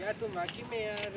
यार तुम वाकई में यार